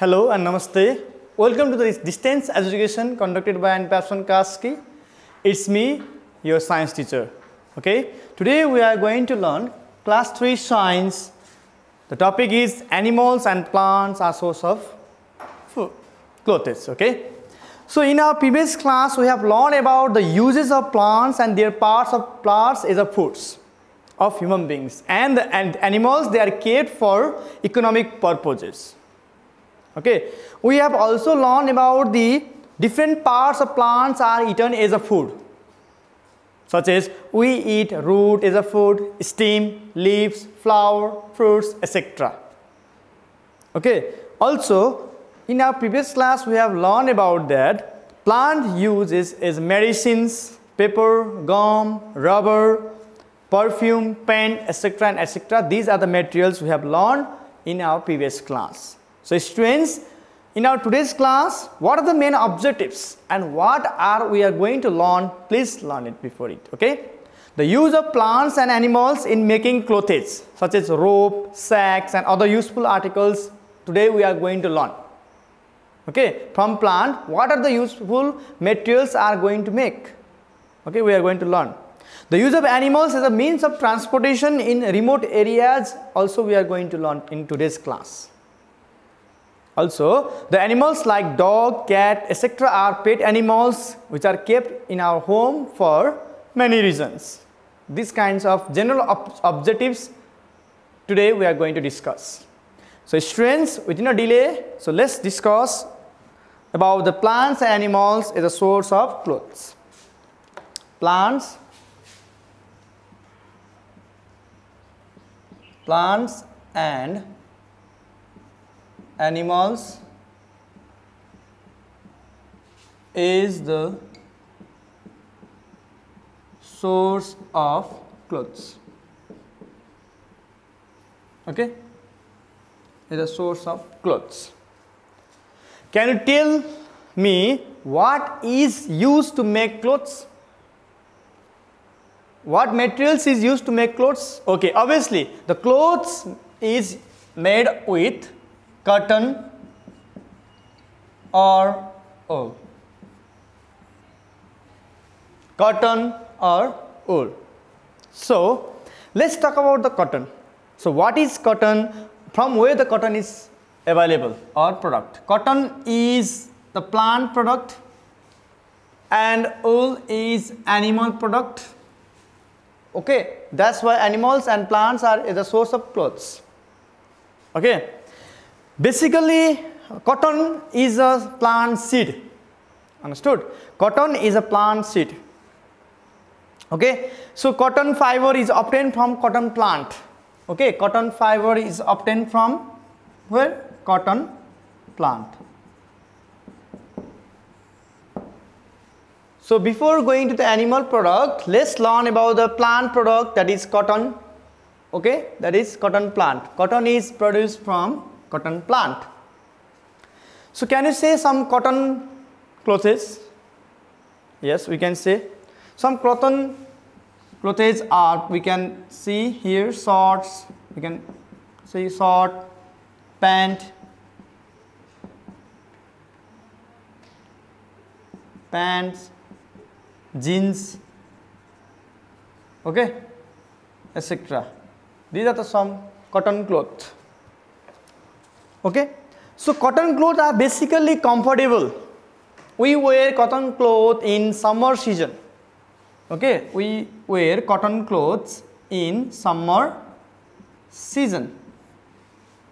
Hello and Namaste. Welcome to the distance education conducted by NPABSAN Kaski. It's me, your science teacher. Okay. Today we are going to learn class 3 science. The topic is animals and plants are source of food, clothes. Okay. So in our previous class we have learned about the uses of plants and their parts of plants as a foods of human beings and, and animals they are cared for economic purposes okay we have also learned about the different parts of plants are eaten as a food such as we eat root as a food stem leaves flower fruits etc okay also in our previous class we have learned about that plant uses as medicines paper gum rubber perfume, paint etc. and etc. These are the materials we have learned in our previous class. So students, in our today's class, what are the main objectives and what are we are going to learn? Please learn it before it, okay? The use of plants and animals in making clothes such as rope, sacks and other useful articles today we are going to learn. Okay, from plant, what are the useful materials are going to make? Okay, we are going to learn. The use of animals as a means of transportation in remote areas also we are going to learn in today's class. Also, the animals like dog, cat, etc. are pet animals which are kept in our home for many reasons. These kinds of general ob objectives today we are going to discuss. So students, within a delay, so let's discuss about the plants and animals as a source of clothes. Plants plants and animals is the source of clothes. Okay? Is a source of clothes. Can you tell me what is used to make clothes? What materials is used to make clothes? Okay obviously the clothes is made with cotton or oh, wool cotton or wool. So let's talk about the cotton so what is cotton from where the cotton is available or product. Cotton is the plant product and wool is animal product. Okay that's why animals and plants are the source of clothes. Okay basically cotton is a plant seed. Understood? Cotton is a plant seed. Okay? So cotton fiber is obtained from cotton plant. Okay? Cotton fiber is obtained from where cotton plant. So before going to the animal product, let's learn about the plant product that is cotton. Okay, that is cotton plant. Cotton is produced from cotton plant. So can you say some cotton clothes? Yes, we can say. Some cotton clothes are, we can see here shorts, we can see short, pant, pants, jeans okay etc these are the some cotton cloth okay? So cotton clothes are basically comfortable. We wear cotton clothes in summer season. Okay? We wear cotton clothes in summer season.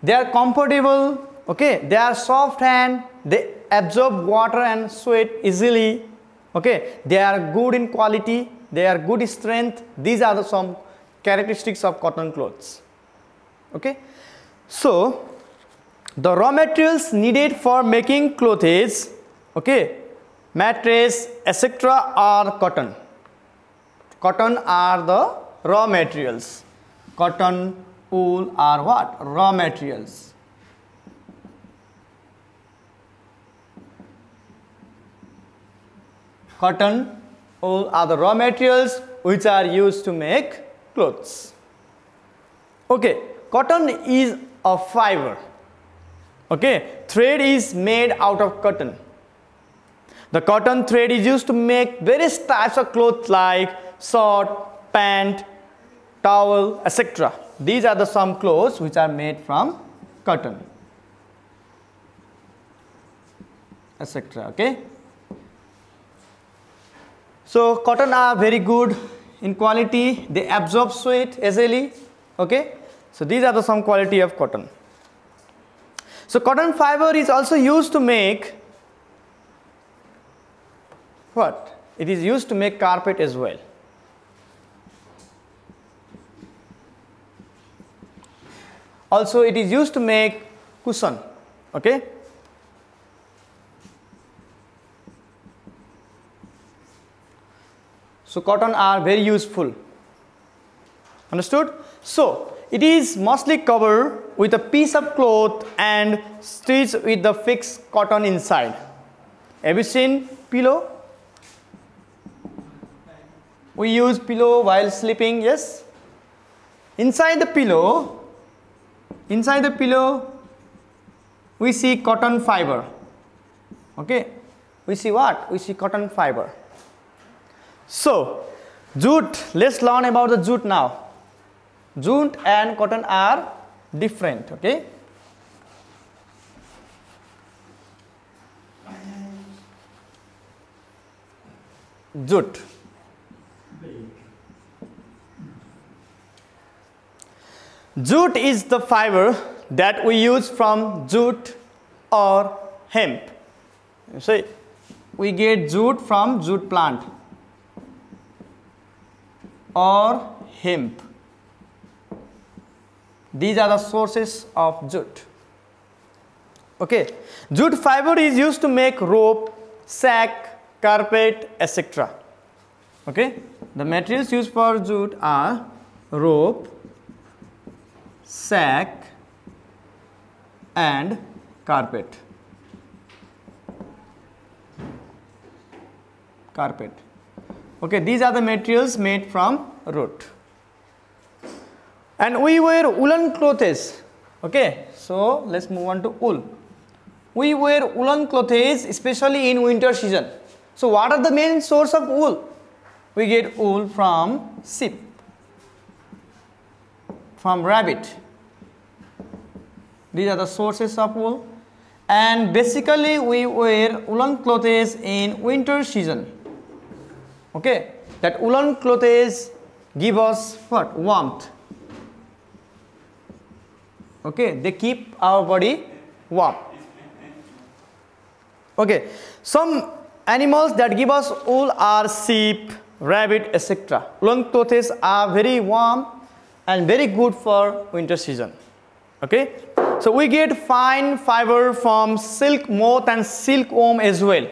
They are comfortable. Okay? They are soft and they absorb water and sweat easily. Okay? They are good in quality. They are good strength. These are the some characteristics of cotton clothes. Okay? So the raw materials needed for making clothes okay mattress etc are cotton cotton are the raw materials cotton wool are what raw materials cotton wool are the raw materials which are used to make clothes. Okay, cotton is a fiber. Okay, thread is made out of cotton. The cotton thread is used to make various types of clothes like shirt, pant, towel, etc. These are the some clothes which are made from cotton, etc. Okay. So cotton are very good in quality. They absorb sweat easily. Okay. So these are the some quality of cotton. So cotton fiber is also used to make what? It is used to make carpet as well. Also it is used to make cushion. Okay. So cotton are very useful. Understood? So it is mostly covered with a piece of cloth and stitched with the fixed cotton inside. Have you seen pillow? We use pillow while sleeping, yes? Inside the pillow, inside the pillow, we see cotton fiber. Okay? We see what? We see cotton fiber. So, jute, let's learn about the jute now jute and cotton are different okay? Jute jute is the fiber that we use from jute or hemp. You see we get jute from jute plant or hemp these are the sources of jute. Okay, jute fiber is used to make rope, sack, carpet, etc. Okay, the materials used for jute are rope, sack, and carpet. Carpet. Okay, these are the materials made from root and we wear woolen clothes. Okay so let's move on to wool. We wear woolen clothes especially in winter season. So what are the main source of wool? We get wool from sheep from rabbit. These are the sources of wool. And basically we wear woolen clothes in winter season. Okay that woolen clothes give us what? Warmth okay they keep our body warm. Okay some animals that give us wool are sheep rabbit etc long clothes are very warm and very good for winter season. Okay so we get fine fiber from silk moth and silkworm as well.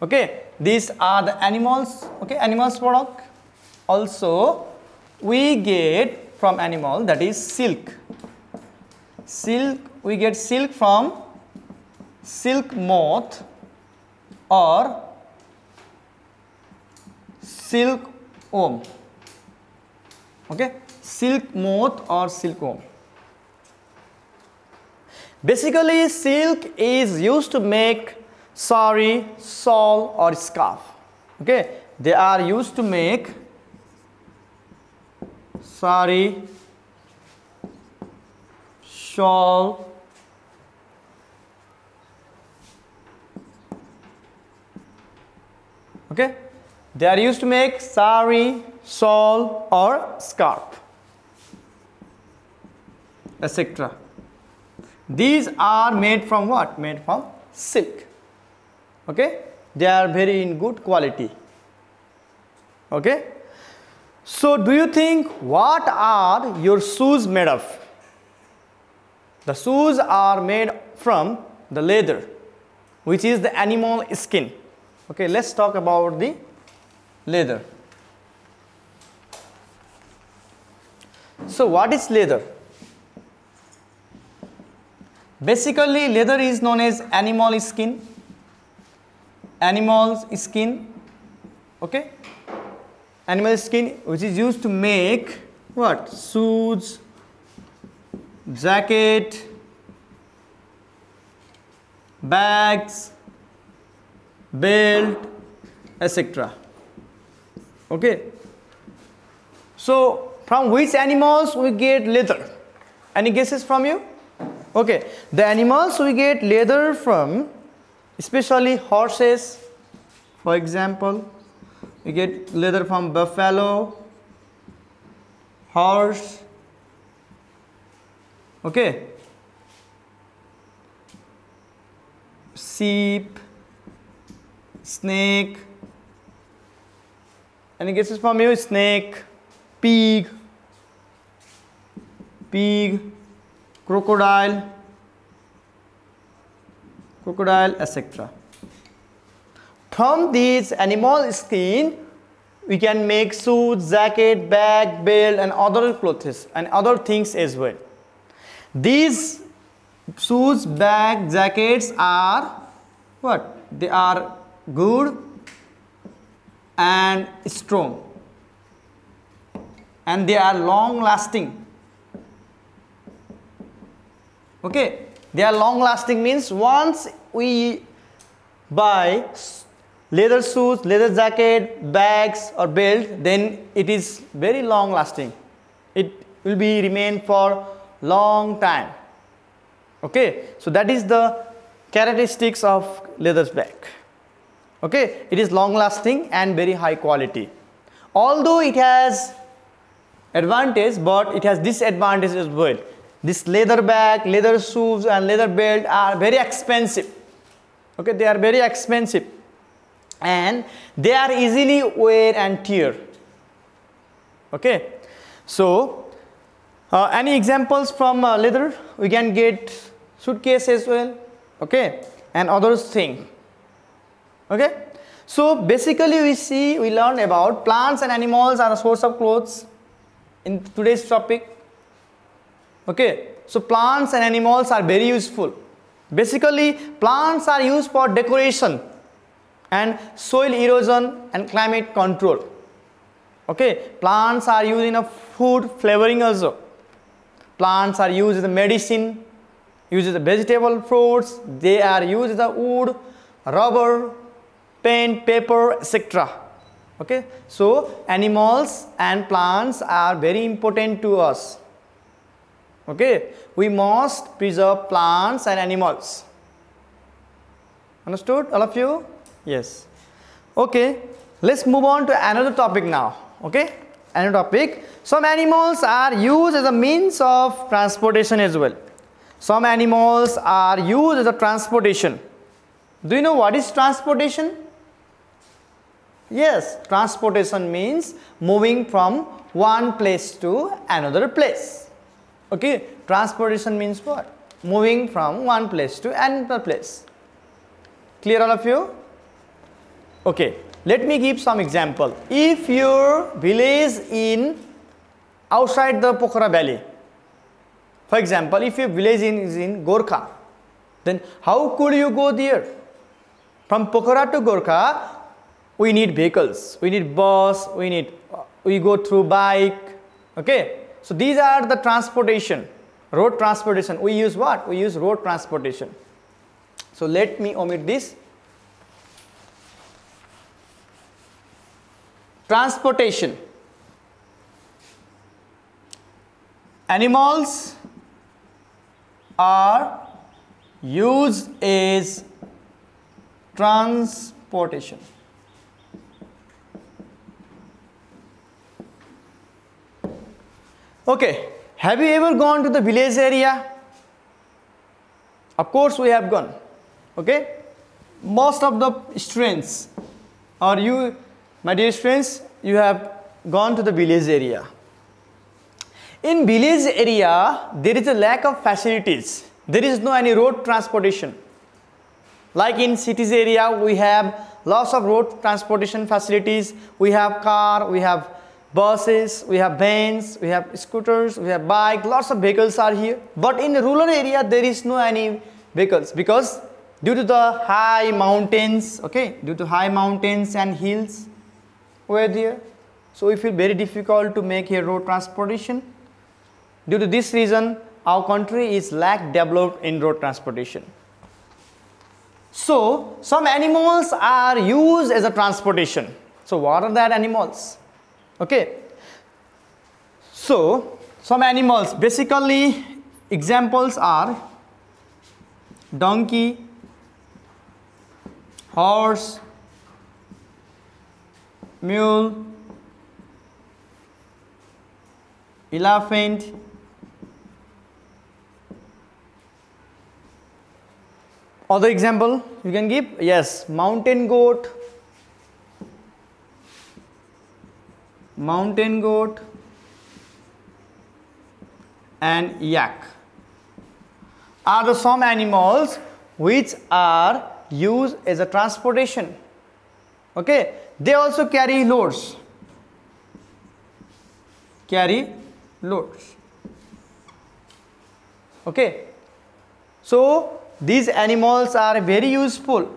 Okay these are the animals okay animals product. Also we get from animal that is silk silk we get silk from silk moth or silk worm okay? Silk moth or silkworm basically silk is used to make sari shawl or scarf. Okay? They are used to make sari shawl okay? They are used to make sari shawl or scarf etc these are made from what? Made from silk. Okay? They are very in good quality. Okay? So do you think what are your shoes made of the shoes are made from the leather, which is the animal skin. Okay, let's talk about the leather. So, what is leather? Basically, leather is known as animal skin. Animal's skin, okay? Animal skin, which is used to make what? Shoes, jacket, bags, belt, etc. Okay. So from which animals we get leather? Any guesses from you? Okay. The animals we get leather from especially horses for example we get leather from buffalo horse okay. Sheep snake. Any guesses from you snake. Pig. Pig. Crocodile. Crocodile etc from these animal skin we can make suit jacket bag belt and other clothes and other things as well these shoes bag jackets are what? They are good and strong. And they are long lasting okay? They are long lasting means once we buy leather shoes leather jacket bags or belt then it is very long lasting it will be remain for long time. Okay? So that is the characteristics of leather bag okay? It is long lasting and very high quality. Although it has advantage but it has disadvantage as well. This leather bag leather shoes and leather belt are very expensive. Okay? They are very expensive. And they are easily wear and tear. Okay? So uh, any examples from uh, leather? We can get suitcase as well okay? And others thing okay? So basically we see we learn about plants and animals are a source of clothes in today's topic okay? So plants and animals are very useful. Basically plants are used for decoration and soil erosion and climate control okay? Plants are used in a food flavoring also plants are used as medicine used as vegetable fruits they are used as wood rubber paint paper, etc. Okay, so animals and plants are very important to us. Okay, we must preserve plants and animals. Understood, all of you? Yes. Okay, let's move on to another topic now. Okay, another topic. Some animals are used as a means of transportation as well. Some animals are used as a transportation. Do you know what is transportation? Yes, transportation means moving from one place to another place. Okay, transportation means what? Moving from one place to another place. Clear all of you? Okay, let me give some example. If your village in outside the Pokhara valley, for example, if your village in, is in Gorkha, then how could you go there? From Pokhara to Gorkha, we need vehicles we need bus we need we go through bike okay? So these are the transportation road transportation. We use what? We use road transportation. So let me omit this transportation animals are used as transportation Okay, have you ever gone to the village area? Of course we have gone. Okay, most of the students or you, my dear friends, you have gone to the village area. In village area, there is a lack of facilities. There is no any road transportation. Like in cities area, we have lots of road transportation facilities. We have car, we have buses, we have vans, we have scooters, we have bike, lots of vehicles are here. But in the rural area, there is no any vehicles because due to the high mountains, okay, due to high mountains and hills were there. So we feel very difficult to make a road transportation. Due to this reason, our country is lack developed in road transportation. So some animals are used as a transportation. So what are that animals? Okay. So some animals basically examples are donkey, horse, mule, elephant, Other example you can give? Yes, mountain goat, mountain goat and yak are the some animals which are used as a transportation. Okay, they also carry loads. Carry loads. Okay, so these animals are very useful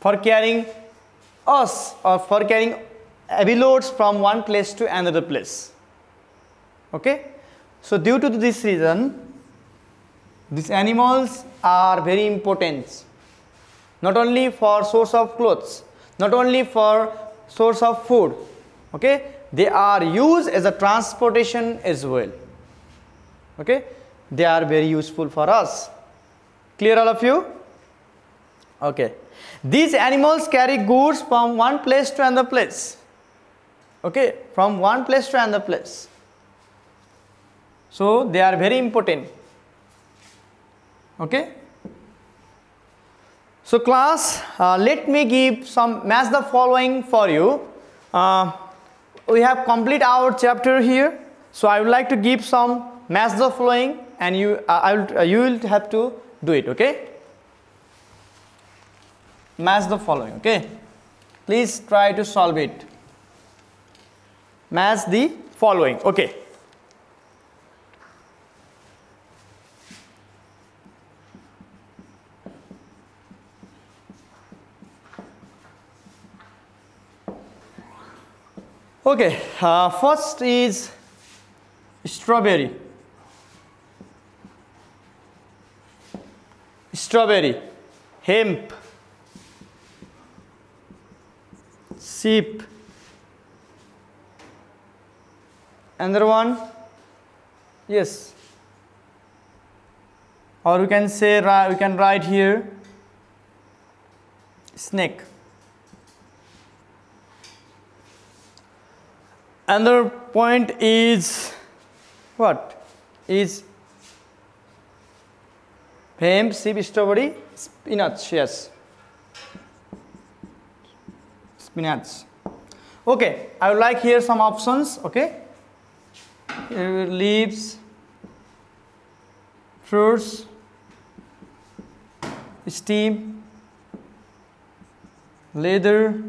for carrying us or for carrying heavy loads from one place to another place. Okay. So due to this reason, these animals are very important. Not only for source of clothes, not only for source of food. Okay. They are used as a transportation as well. Okay. They are very useful for us. Clear all of you? Okay. These animals carry goods from one place to another place. Okay, from one place to another place. So they are very important. Okay. So class, uh, let me give some match the following for you. Uh, we have complete our chapter here. So I would like to give some match the following and you, uh, I will, uh, you will have to do it okay match the following okay please try to solve it match the following okay okay uh, first is strawberry strawberry, hemp, sheep. Another one, yes. Or we can say, we can write here, snake. Another point is what? Is Hemp, sheep, strawberry, spinach, yes. Spinach. Okay, I would like here some options, okay. Here leaves, fruits, steam, leather,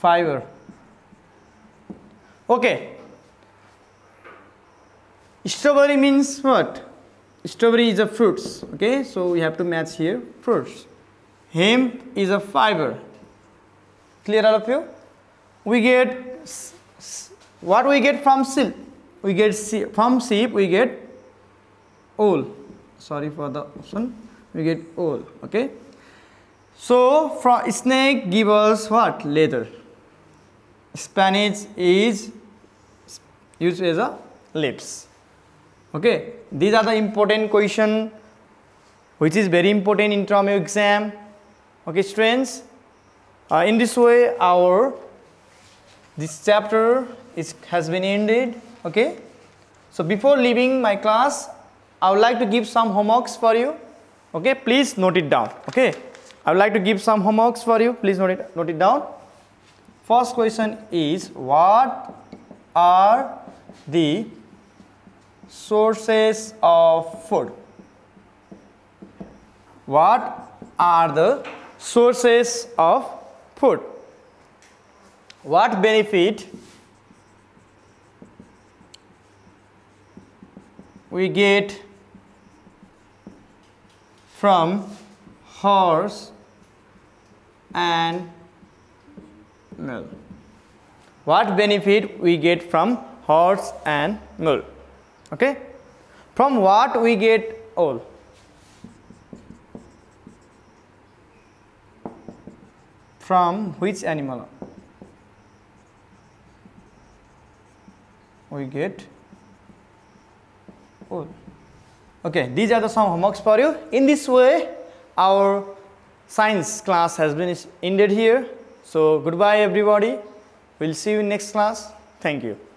fiber. Okay. Strawberry means what? Strawberry is a fruits. Okay, so we have to match here fruits. Hemp is a fiber. Clear all of you? We get what we get from silk. We get from sheep. We get wool. Sorry for the option. We get wool. Okay. So from snake give us what leather. Spinach is used as a lips. Okay? These are the important question which is very important in term exam. Okay students? Uh, in this way our this chapter is has been ended. Okay? So before leaving my class i would like to give some homeworks for you. Okay? Please note it down. Okay? I would like to give some homeworks for you. Please note it note it down first question is what are the sources of food. What are the sources of food? What benefit we get from horse and milk? What benefit we get from horse and mule. Okay? From what we get all? From which animal? We get wool. Okay, these are the some homeworks for you. In this way, our science class has been ended here. So, goodbye everybody. We'll see you in next class. Thank you.